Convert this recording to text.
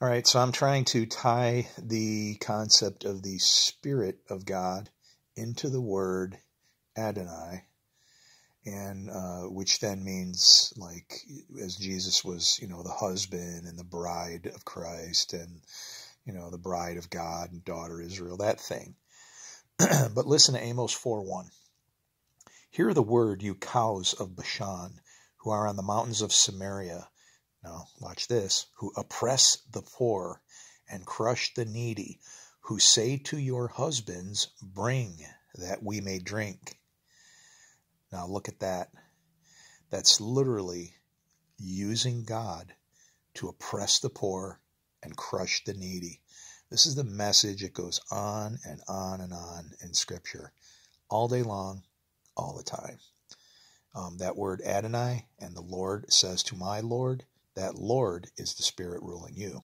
All right, so I'm trying to tie the concept of the Spirit of God into the word Adonai, and uh, which then means like as Jesus was, you know, the husband and the bride of Christ, and you know, the bride of God and daughter Israel, that thing. but listen to Amos 4:1. Hear the word, you cows of Bashan, who are on the mountains of Samaria now, watch this who oppress the poor and crush the needy, who say to your husbands, Bring that we may drink. Now, look at that. That's literally using God to oppress the poor and crush the needy. This is the message. It goes on and on and on in Scripture all day long, all the time. Um, that word Adonai and the Lord says to my Lord, that Lord is the Spirit ruling you.